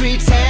pretend.